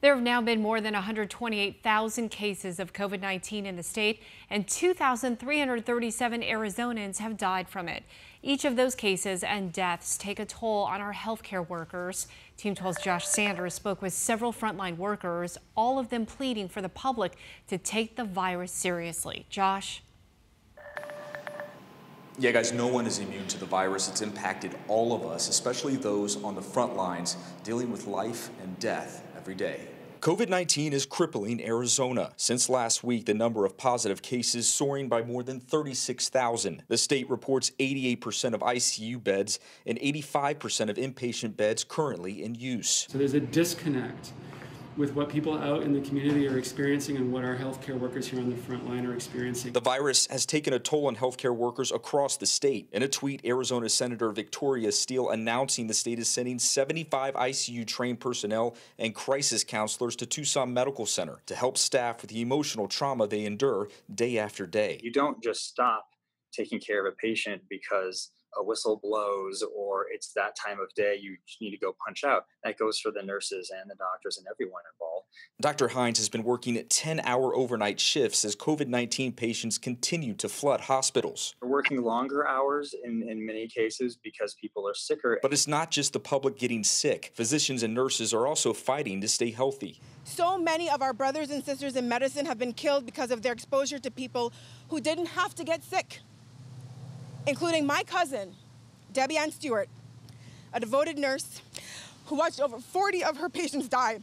There have now been more than 128,000 cases of COVID 19 in the state, and 2,337 Arizonans have died from it. Each of those cases and deaths take a toll on our healthcare workers. Team 12's Josh Sanders spoke with several frontline workers, all of them pleading for the public to take the virus seriously. Josh. Yeah, guys, no one is immune to the virus. It's impacted all of us, especially those on the front lines dealing with life and death every day. COVID 19 is crippling Arizona. Since last week, the number of positive cases soaring by more than 36,000. The state reports 88% of ICU beds and 85% of inpatient beds currently in use. So there's a disconnect with what people out in the community are experiencing and what our healthcare workers here on the front line are experiencing. The virus has taken a toll on healthcare workers across the state. In a tweet, Arizona Senator Victoria Steele announcing the state is sending 75 ICU trained personnel and crisis counselors to Tucson Medical Center to help staff with the emotional trauma they endure day after day. You don't just stop taking care of a patient because a whistle blows or it's that time of day you need to go punch out. That goes for the nurses and the doctors and everyone involved. Dr hines has been working at 10 hour overnight shifts as covid-19 patients continue to flood hospitals. We're working longer hours in, in many cases because people are sicker. But it's not just the public getting sick. Physicians and nurses are also fighting to stay healthy. So many of our brothers and sisters in medicine have been killed because of their exposure to people who didn't have to get sick including my cousin, Debbie Ann Stewart, a devoted nurse who watched over 40 of her patients die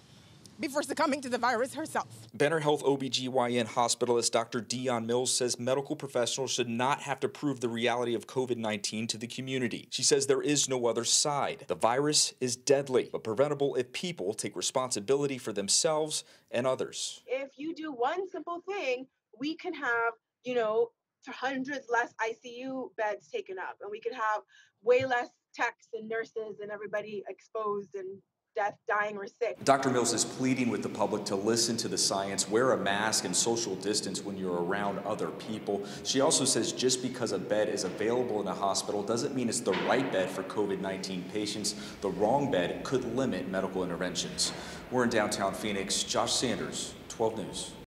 before succumbing to the virus herself. Banner Health OBGYN hospitalist Dr. Dion Mills says medical professionals should not have to prove the reality of COVID 19 to the community. She says there is no other side. The virus is deadly, but preventable if people take responsibility for themselves and others. If you do one simple thing, we can have, you know, hundreds less ICU beds taken up, and we could have way less techs and nurses and everybody exposed and death, dying, or sick. Dr. Mills is pleading with the public to listen to the science, wear a mask, and social distance when you're around other people. She also says just because a bed is available in a hospital doesn't mean it's the right bed for COVID 19 patients. The wrong bed could limit medical interventions. We're in downtown Phoenix. Josh Sanders, 12 News.